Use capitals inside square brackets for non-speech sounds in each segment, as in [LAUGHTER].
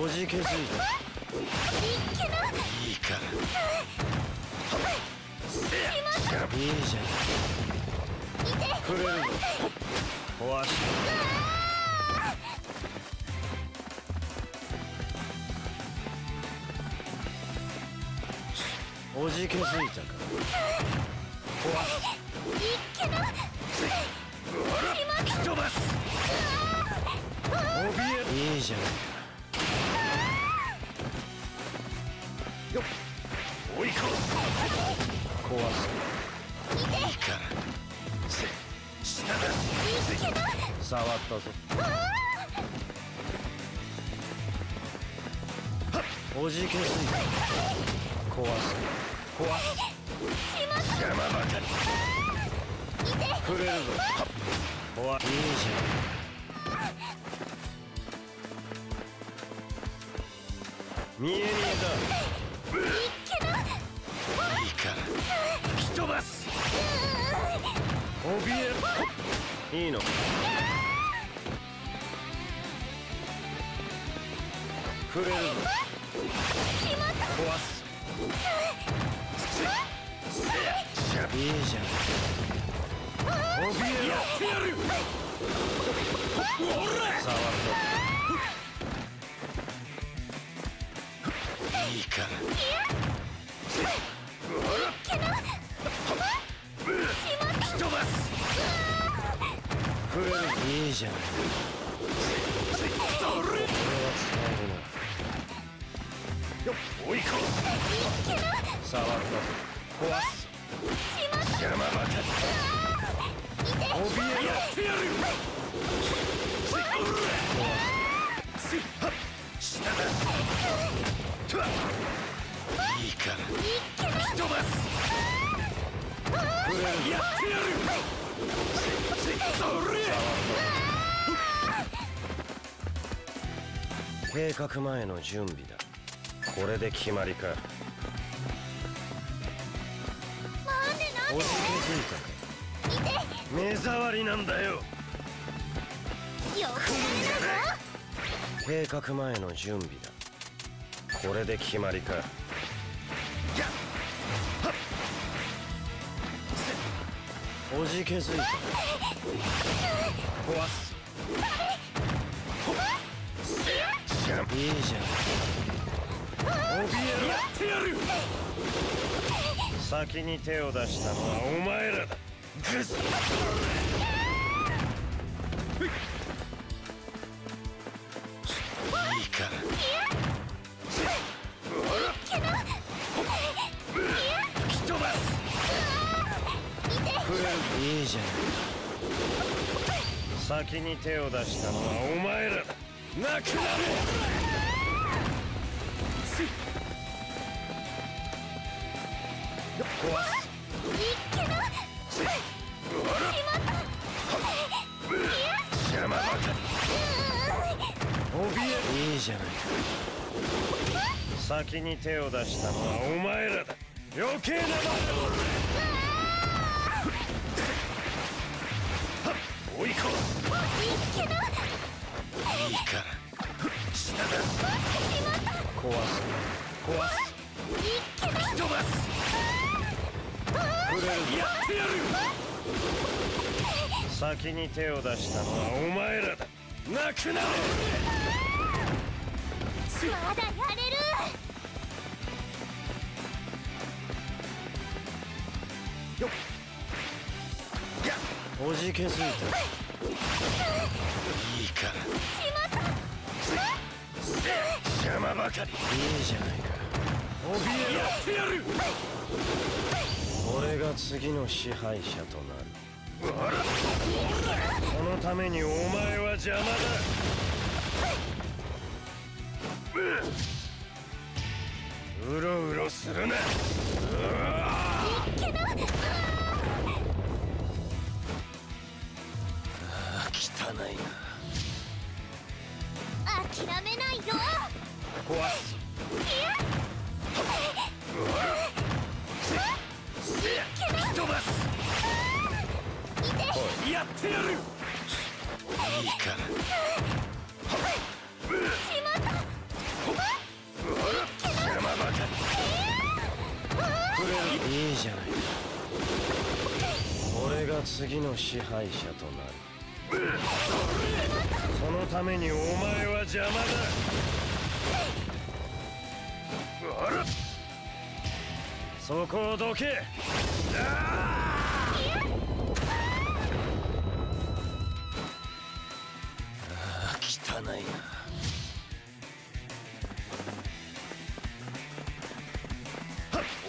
おじけづいたいけないいからいいじゃんいくれるぞ壊しおじけづいたかいけない。飛ばすいいじゃないか壊すいいからせ下だ触ったぞおじけづい壊す壊す邪魔ばかりくれる。ぞ壊いいじゃん見え見えだ怯えいいの。くれるぞ。壊す。じゃん怯えろやってやる触ったいいからいい計画前の準備だ。これで決まりか。なんでおじけづいたか。目障りなんだよ。よくやる計画前の準備だ。これで決まりか。おじけづいた。[LAUGHS] 壊すいいじゃん怯えろやってやる先に手を出したのはお前らだグズいいから吹き飛ばすいいじゃない先に手を出したのはお前らだ。なくなれ。先に手を出したのはお前ら。だ余計なま追い込むいけないいから。下だ壊す壊す吹き飛ばすくれるやってやる先に手を出したのはお前ら。だなくなれまだおじけづいたいいから邪魔ばかりいいじゃないか怯えろやってやる俺が次の支配者となる。このためにお前は邪魔だ。うろうろするなかないな諦めないよっいや飛ばすやってやるいいからしまった邪魔ばかりいいじゃないか。俺が次の支配者となる。そのためにお前は邪魔だ。そこをどけ。ああ汚いな。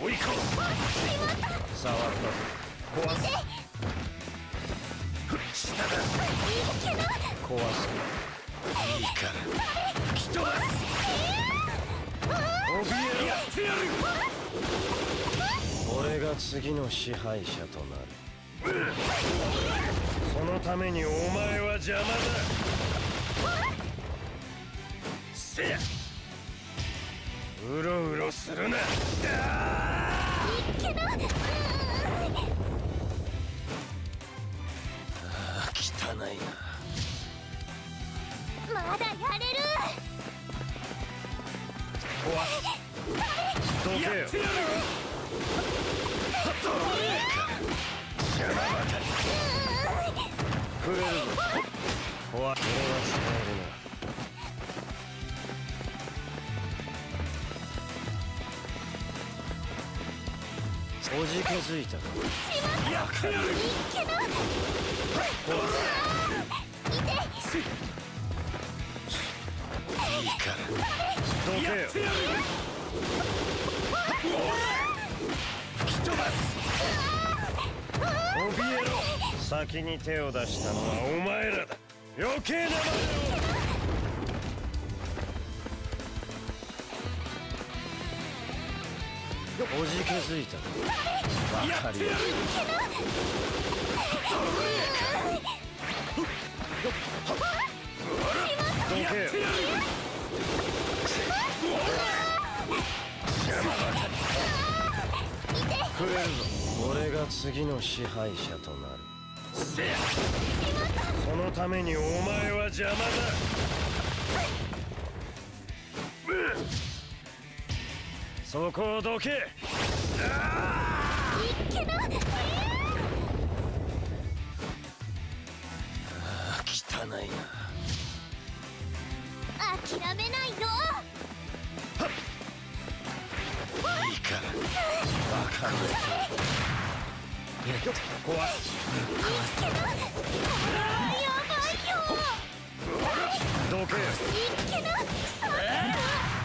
追い込む。触った壊す下だ壊すいいから吹き飛ばす怯えやってやる。俺が次の支配者となる。そのためにお前は邪魔だ。せや。うろうろするな。づいたかどけよ吹き飛ばす怯えろ。先に手を出したのはお前らだ。余計なまねを。おじけづいたかわかりやすいどけよ触れるぞ。俺が次の支配者となる。そのためにお前は邪魔だそこをどけ。けどあ汚いな。諦めないよいいからわかる。やっと壊すやばいよどけよけど。いい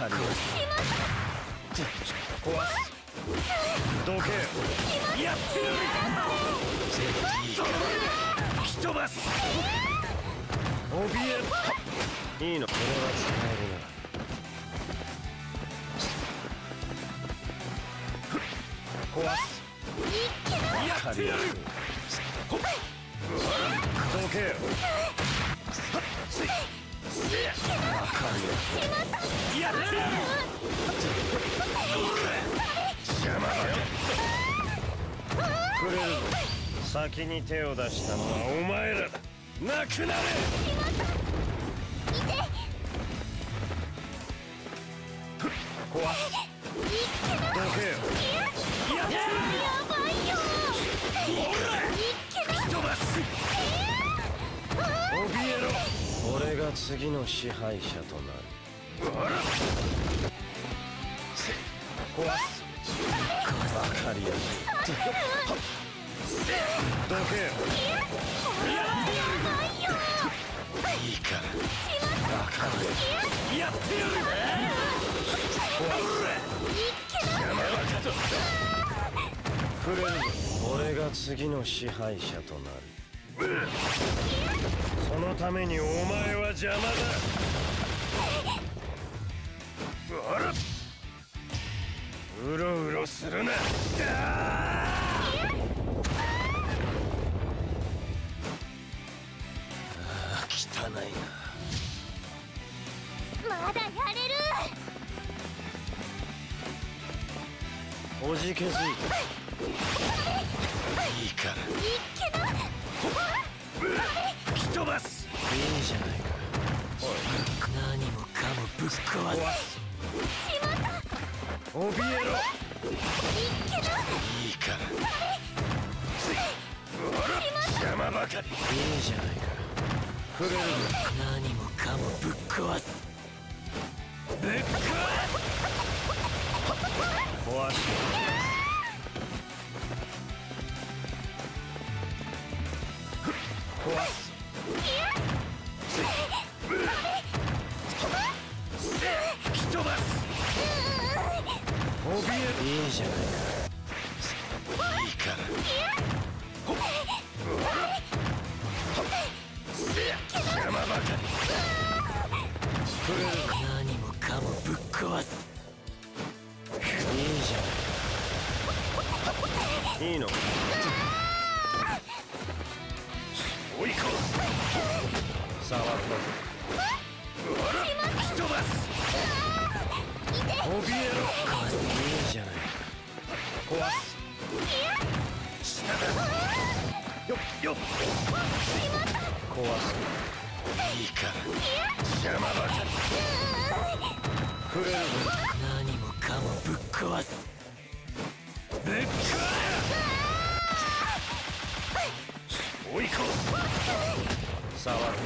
どけよやってやる。いいのこれは使えるな壊すやってやるどけ先に手を出したのはお前ら。だなくなれ壊すどけよ次の支配者となる。壊すわかりやすい。どけ。よいいから。わかるよやってやる俺が次の支配者となるそのためにお前は邪魔だ。ほらうろうろするな。ああ汚いな。まだやれる。おじけづいた。いいからき飛ばす。いいじゃないか何もかもぶっ壊す怯怯えろ。いけないいから邪魔ばかりいいじゃないか触れる何もかもぶっ壊すぶっ壊す壊してえよ。っ壊すいいから。邪魔ばかり触れる何もかもぶっ壊すぶっ壊す追い込む触ったぞ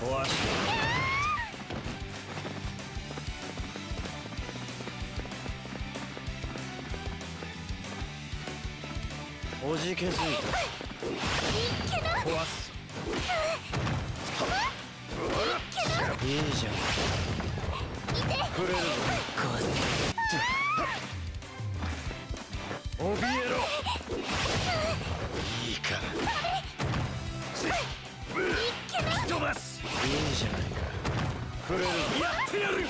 壊しておじけづいた。壊すいいじゃん。触れるぞ壊す怯えろいいじゃないか触れるやってやるよ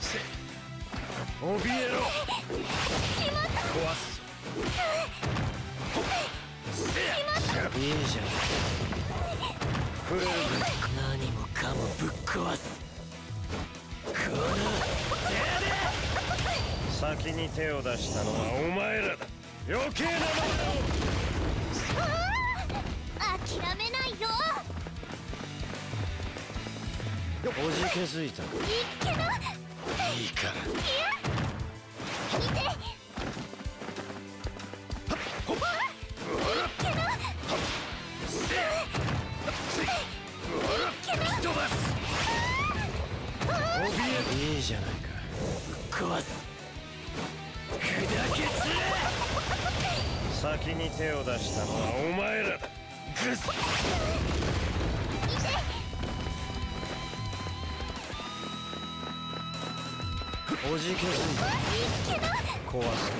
せ怯えろ壊すいいじゃない触れる何もかもぶっ壊すこの先に手を出したのはお前らだ。余計なも諦めないよ。のおじけづいた。かいっけないいいから見て吹き飛ばす怯え。いいじゃないか。壊す砕け散れ。先に手を出したのはお前らだおじけづいた壊す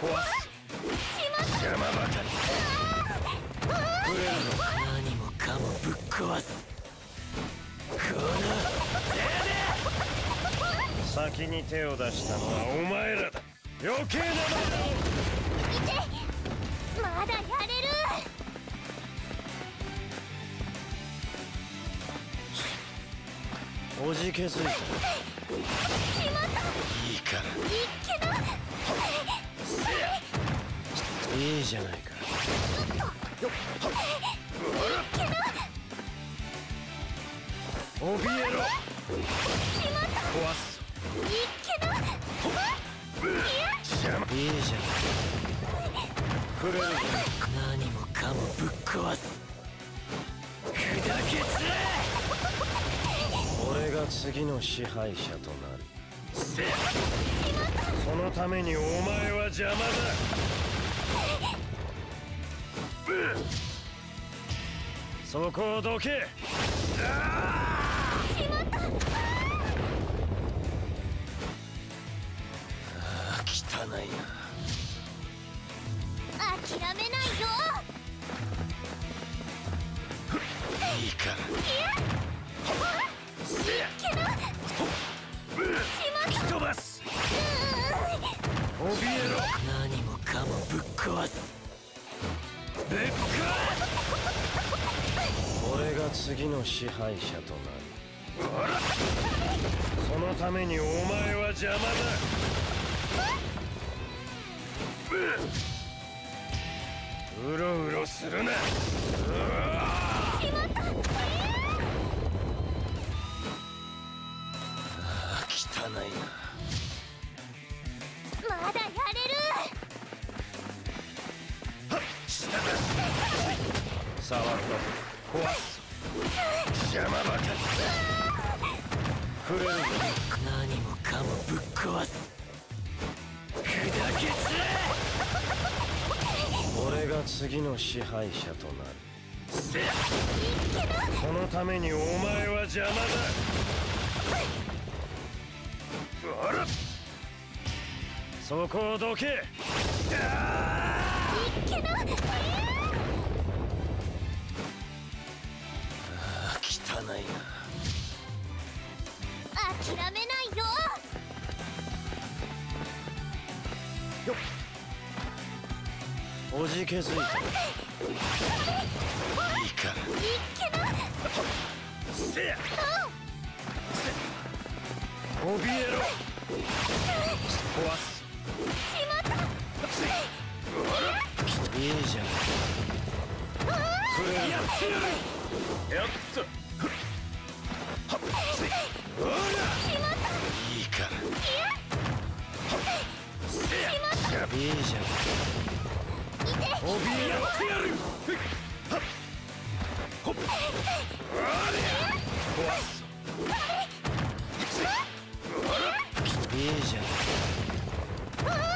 壊す邪魔ばかり何もかもぶっ壊すこの先に手を出したのはお前らだ。余計なもまだやれるおじけづいたしまったいいからいっけないいじゃないかちょっと一気だ怯えろ。しまった壊すいっけない邪魔いいじゃない触れる何もかもぶっ壊す砕け散れ俺が次の支配者となる。せそのためにお前は邪魔だ。そこをどけ。あ次の支配者とな。るそのためにお前は邪魔だうろうろするな。ああ汚いな。まだやれる。下だ触ると壊す邪魔ばかり触れる何もかもぶっ壊す砕け散れ俺が次の支配者となる。このためにお前は邪魔だ。あらそこをどけ。いっけな諦めないよ。よっ。おじけづいた。いいから。いっけなせや。怯えろ。壊す。しまった。いいじゃんやってやる。やっといいじゃん怯えやってやる。はっほっ。ほら壊すせいいじゃん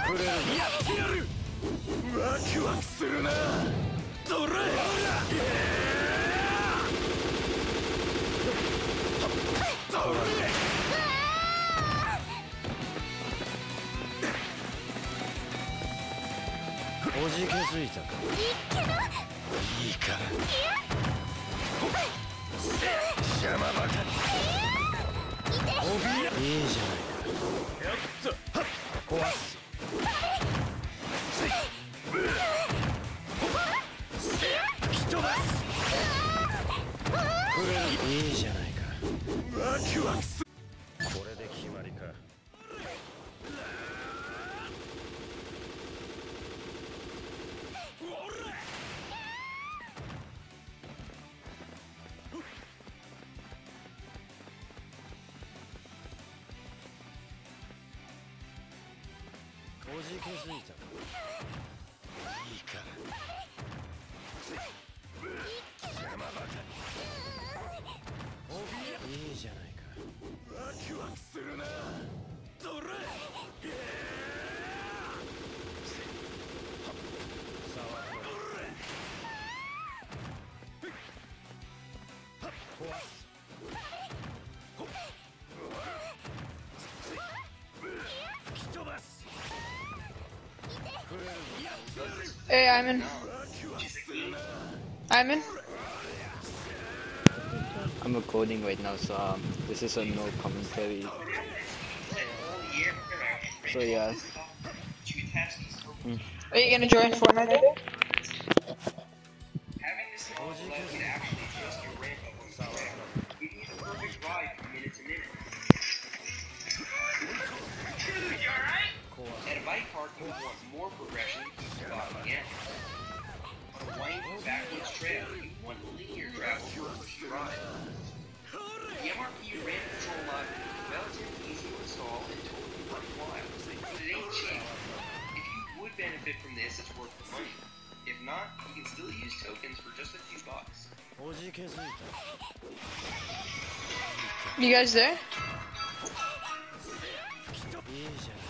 触れるやってやるワクワクするなドラえドラおじけづいたかいっけないいから邪魔ばかり。いいじゃないか。やっと Hey, Iman. in. I'm in I'm recording right now, so um, this is a no commentary. So yeah, Are you gonna join Fortnite You guys there?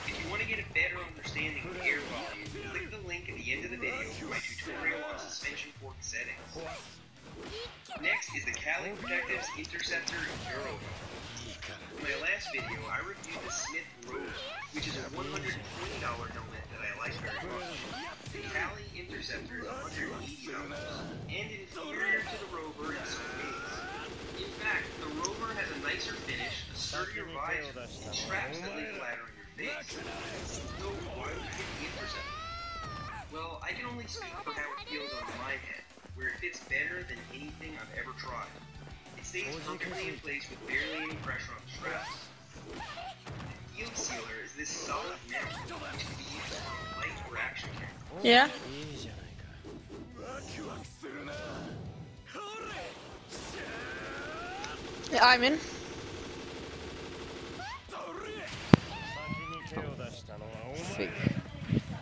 If you want to get a better understanding of air volume, click the link at the end of the video for my tutorial on suspension fork settings. Next is the Cali Protectives Interceptor Euro. In my last video, I reviewed the Smith Rose, which is a $120 helmet that I like very much. The Cali Interceptor is $180, and inferior to the Rover in some ways. In fact, the Rover has a nicer finish, a sturdier visor, and straps that lay flatter on your face. So why would you get the Interceptor? Well, I can only speak for how it feels on my head, where it fits better than anything I've ever tried. It stays perfectly in place with barely any pressure on the straps. Field Sealer is this solid mech which can be used for light or action carry. Yeah. Yeah, I'm in. Oh.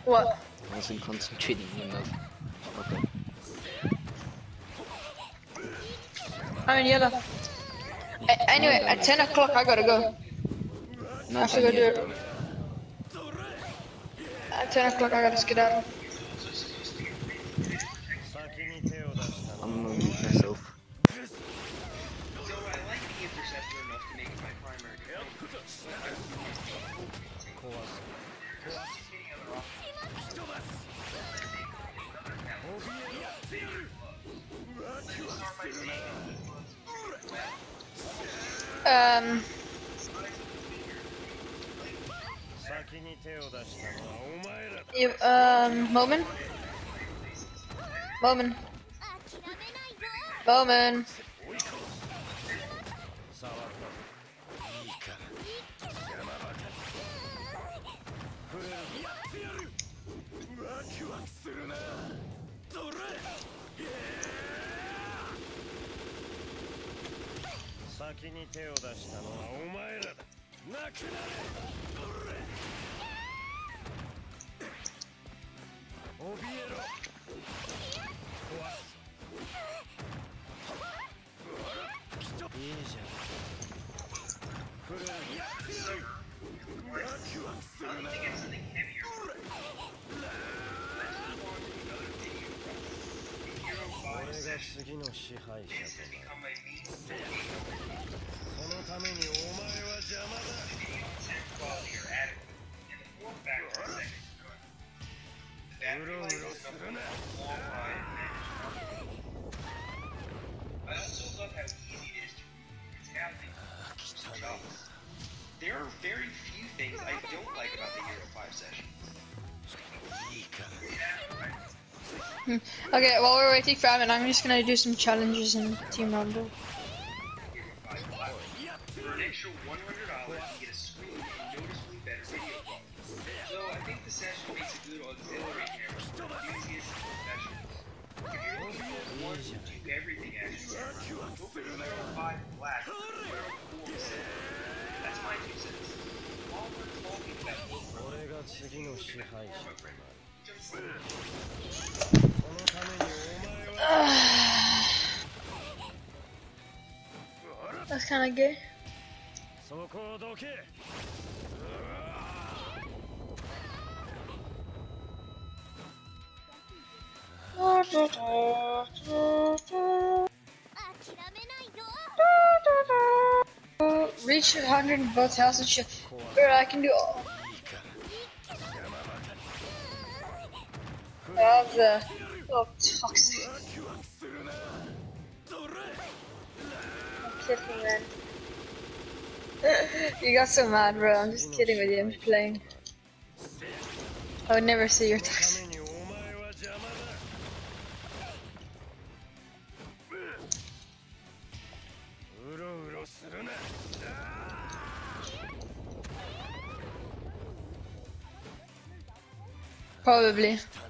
What? I wasn't concentrating enough. Okay. I'm in yellow. A anyway, at 10 o'clock I gotta go. Not I should go do it. At 10 o'clock I gotta skedaddle. Um. You, um, Moment. Moment. Moment. 先に手を出したのはお前らだ。なくなれ怯えろ。壊すい。いじゃん触れるやってやるワクワクするな。俺が次の支配者となるそのためにお前は邪魔だ Video sound quality are adequate, and the form factor is second to none. The battery life is number one long ride I also love how easy it is to remove brutality. There are very few things I don't like about the [LAUGHS] Okay, while we're waiting for Amin, I'm just gonna do some challenges in Team Rumble. お前は That's kinda gay. そこをどけ諦めないよ Reach 100 in both houses and shit. Bro, I can do all. いいから邪魔ばかり I have the. Oh, toxic. I'm kidding, man. you got so mad, bro. I'm just kidding with you. I'm just playing. I would never see your そ toxic. のためにお前は邪魔だうろうろするな Probably. た